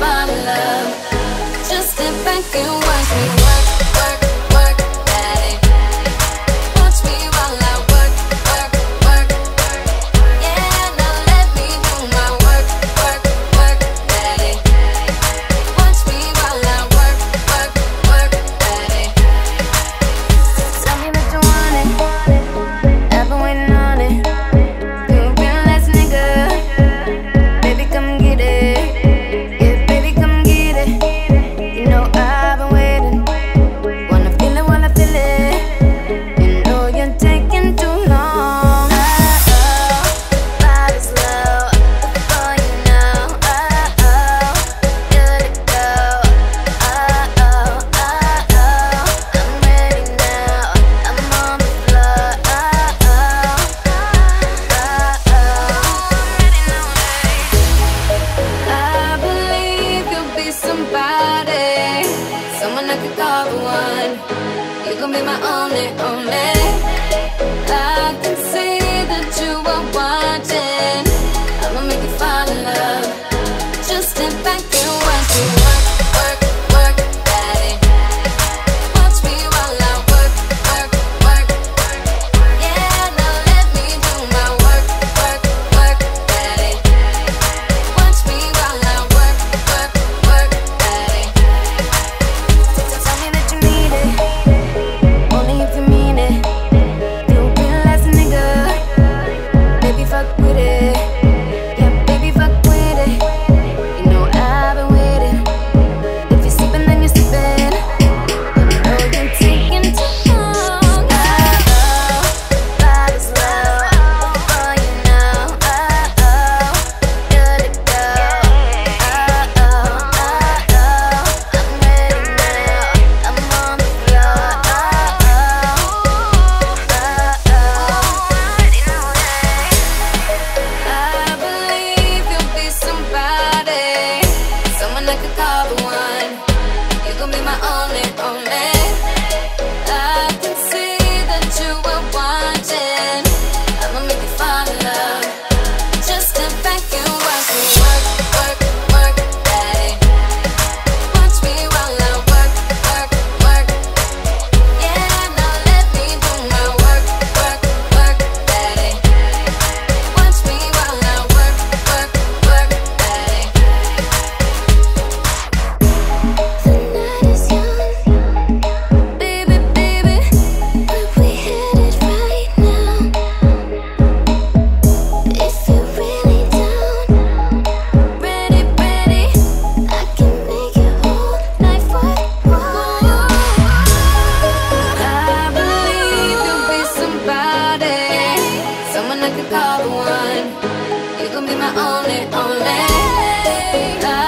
find love. Just step back and watch me. top one. You can be my only, only. the one. You can be my only, only.